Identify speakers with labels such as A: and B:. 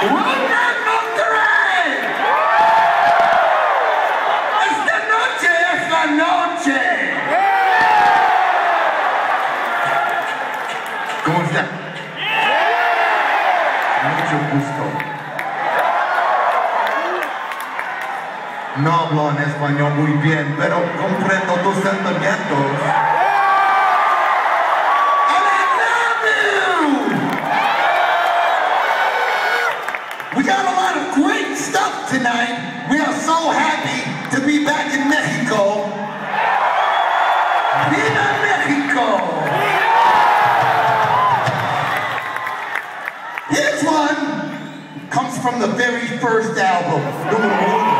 A: ¿Cómo está? Mucho gusto. No hablo en español muy bien, pero comprendo We got a lot of great stuff tonight. We are so happy to be back in Mexico. Viva Mexico! Here's one. Comes from the very first album.